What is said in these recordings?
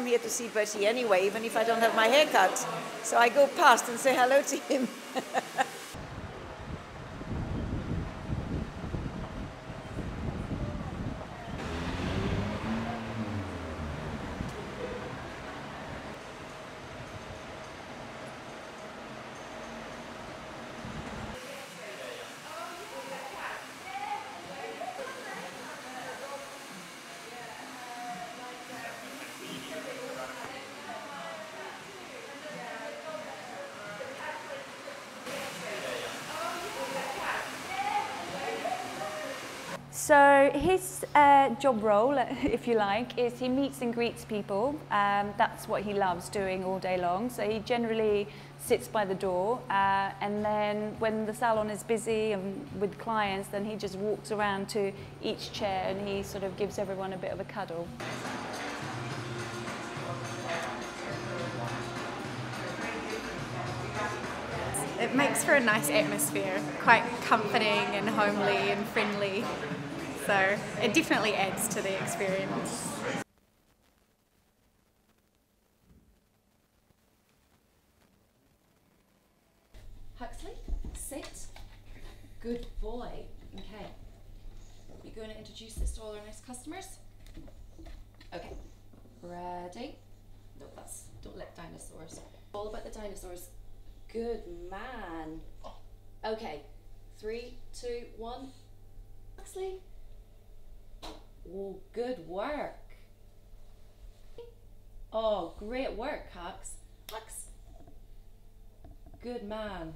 come here to see Bertie anyway, even if I don't have my hair cut. So I go past and say hello to him. So his uh, job role, if you like, is he meets and greets people. Um, that's what he loves doing all day long. So he generally sits by the door uh, and then when the salon is busy and with clients, then he just walks around to each chair and he sort of gives everyone a bit of a cuddle. It makes for a nice atmosphere, quite comforting and homely and friendly. So it definitely adds to the experience. Huxley, sit. Good boy. Okay. You're going to introduce this to all our nice customers? Okay. Ready? No, that's don't let dinosaurs. All about the dinosaurs. Good man. Okay. Three, two, one. Huxley. Oh, good work. Oh, great work, Hux. Hux. Good man.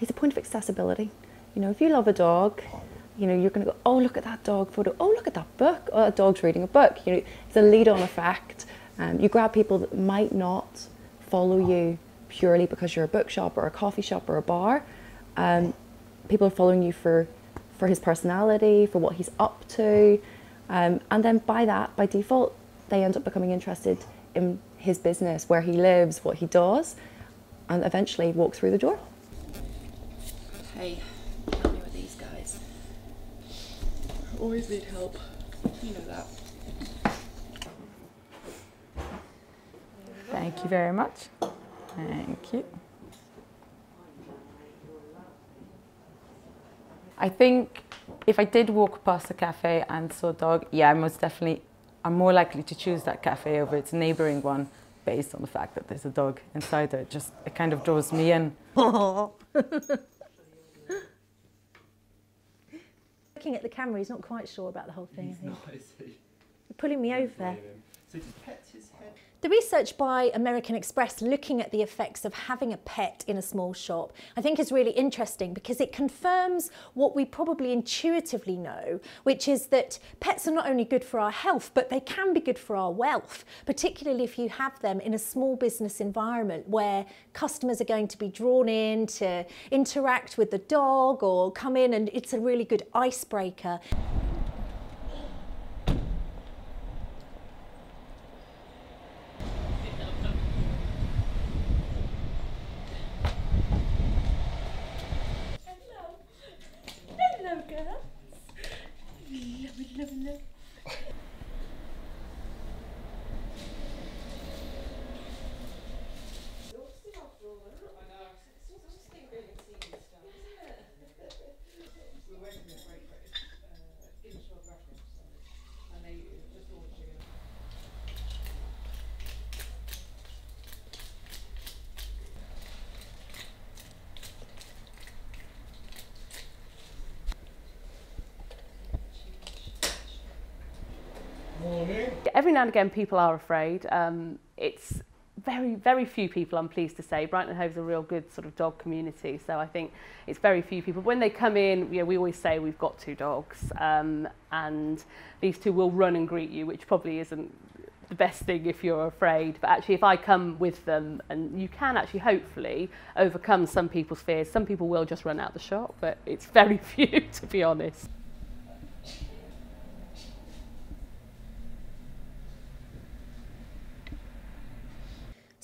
It's a point of accessibility. You know, if you love a dog, you know, you're going to go, oh, look at that dog photo. Oh, look at that book. Oh, dog's reading a book. You know, it's a lead-on effect. Um, you grab people that might not follow you purely because you're a bookshop or a coffee shop or a bar. Um, people are following you for, for his personality, for what he's up to. Um, and then by that, by default, they end up becoming interested in his business, where he lives, what he does, and eventually walk through the door. Hey, help me with these guys. Always need help. You know that. Thank you very much. Thank you. I think if I did walk past a cafe and saw a dog, yeah, I most definitely, I'm more likely to choose that cafe over its neighbouring one based on the fact that there's a dog inside there. It just, it kind of draws me in. Looking at the camera, he's not quite sure about the whole thing. He's not, is he? You're pulling me over. So did you pet his head? The research by American Express looking at the effects of having a pet in a small shop, I think is really interesting because it confirms what we probably intuitively know, which is that pets are not only good for our health, but they can be good for our wealth, particularly if you have them in a small business environment where customers are going to be drawn in to interact with the dog or come in and it's a really good icebreaker. Morning. Every now and again, people are afraid. Um, it's very, very few people, I'm pleased to say. Brighton and Hove is a real good sort of dog community, so I think it's very few people. When they come in, you know, we always say we've got two dogs, um, and these two will run and greet you, which probably isn't the best thing if you're afraid. But actually, if I come with them, and you can actually hopefully overcome some people's fears. Some people will just run out the shop, but it's very few, to be honest.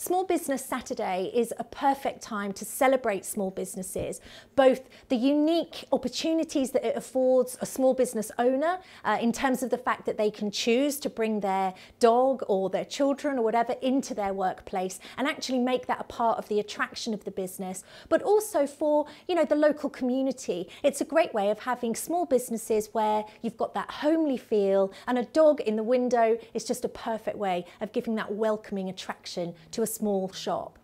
Small Business Saturday is a perfect time to celebrate small businesses, both the unique opportunities that it affords a small business owner uh, in terms of the fact that they can choose to bring their dog or their children or whatever into their workplace and actually make that a part of the attraction of the business, but also for, you know, the local community. It's a great way of having small businesses where you've got that homely feel and a dog in the window is just a perfect way of giving that welcoming attraction to a small shop.